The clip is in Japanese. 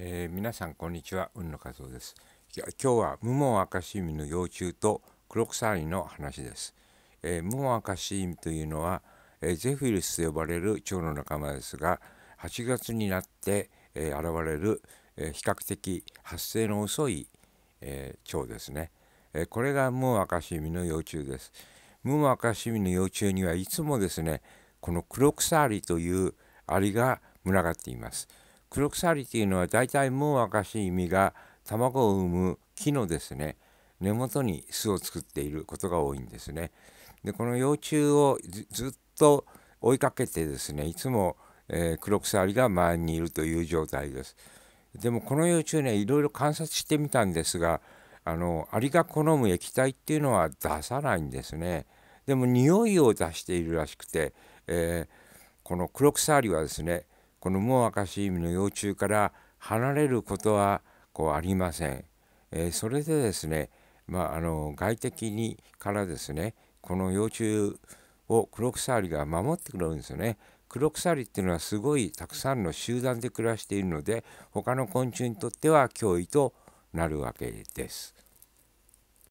えー、皆さんこんにちは。運野和夫です。今日はムモンアカシミの幼虫とクロクサリの話です、えー、ムモンアカシミというのは、えー、ゼフィルスと呼ばれる蝶の仲間ですが8月になって、え現れる、え比較的発生の遅い、え蝶ですね、えこれがムモンアカシミの幼虫です。ムモンアカシミの幼虫にはいつもですねこのクロクサリというアリが群がっています。黒腐りというのは大体もう若しい意味が卵を産む木のですね根元に巣を作っていることが多いんですね。でこの幼虫をずっと追いかけてですねいつも、えー、黒腐りが周りにいるという状態です。でもこの幼虫ねいろいろ観察してみたんですがあのアリが好む液体っていうのは出さないんですね。でも匂いを出しているらしくて、えー、この黒腐アリはですねこのモアカシイミの幼虫から離れることはこうありません。えー、それでですね、まあ、あの外敵にからですねこの幼虫をクロクサリが守ってくれるんですよね。クロクサリっていうのはすごいたくさんの集団で暮らしているので他の昆虫にとっては脅威となるわけです。